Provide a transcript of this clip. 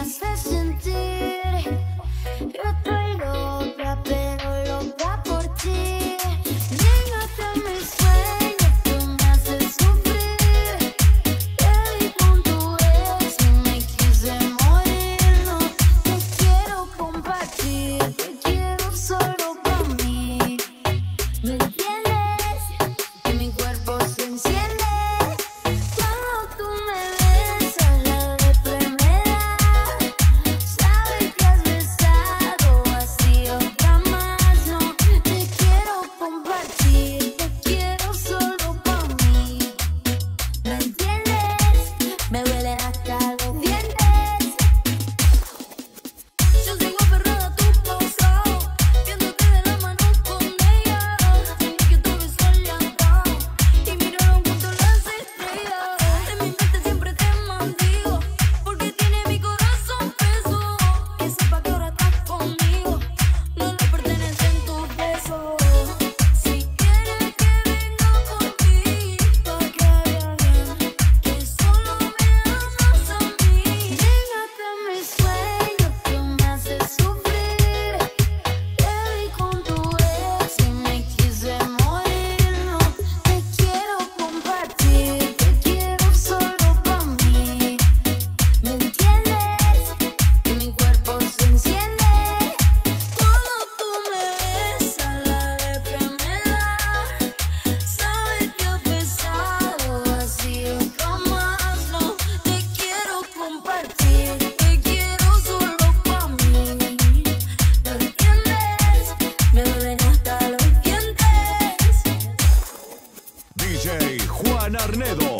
restless. Arnedo.